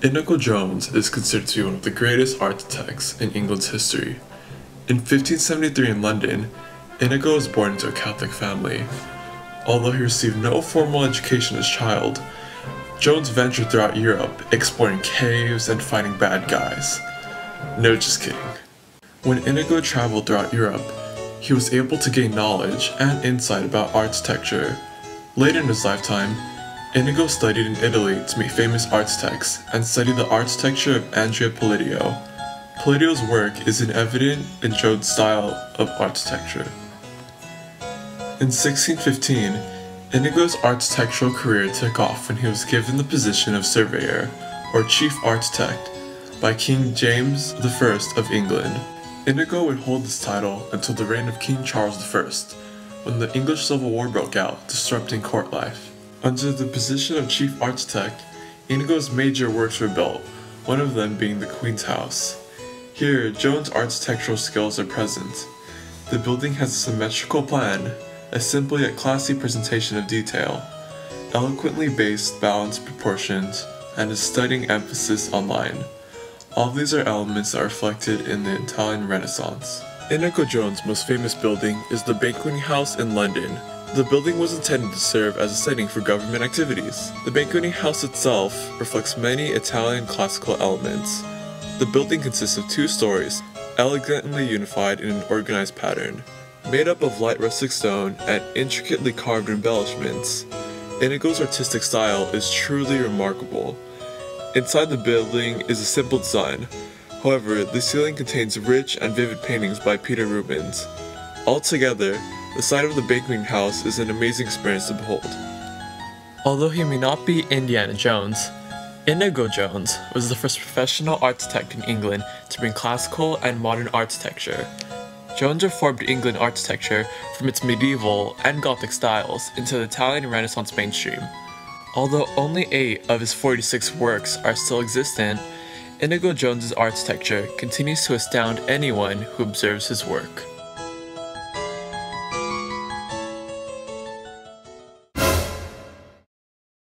Inigo Jones is considered to be one of the greatest architects in England's history. In 1573 in London, Inigo was born into a Catholic family. Although he received no formal education as a child, Jones ventured throughout Europe, exploring caves and fighting bad guys. No, just kidding. When Inigo traveled throughout Europe, he was able to gain knowledge and insight about architecture. Later in his lifetime, Inigo studied in Italy to meet famous architects and studied the architecture of Andrea Palladio. Palladio's work is an evident in Jones' style of architecture. In 1615, Inigo's architectural career took off when he was given the position of surveyor, or chief architect, by King James I of England. Inigo would hold this title until the reign of King Charles I, when the English Civil War broke out, disrupting court life. Under the position of chief architect, Inigo's major works were built, one of them being the Queen's House. Here, Jones' architectural skills are present. The building has a symmetrical plan, a simple yet classy presentation of detail, eloquently based balanced proportions, and a stunning emphasis on line. All these are elements that are reflected in the Italian Renaissance. Inigo Jones' most famous building is the Banqueting House in London, the building was intended to serve as a setting for government activities. The banqueting house itself reflects many Italian classical elements. The building consists of two stories, elegantly unified in an organized pattern. Made up of light rustic stone and intricately carved embellishments, Inigo's artistic style is truly remarkable. Inside the building is a simple design, however, the ceiling contains rich and vivid paintings by Peter Rubens. Altogether, the sight of the banqueting house is an amazing experience to behold. Although he may not be Indiana Jones, Inigo Jones was the first professional architect in England to bring classical and modern architecture. Jones reformed England architecture from its medieval and Gothic styles into the Italian Renaissance mainstream. Although only 8 of his 46 works are still existent, Inigo Jones's architecture continues to astound anyone who observes his work.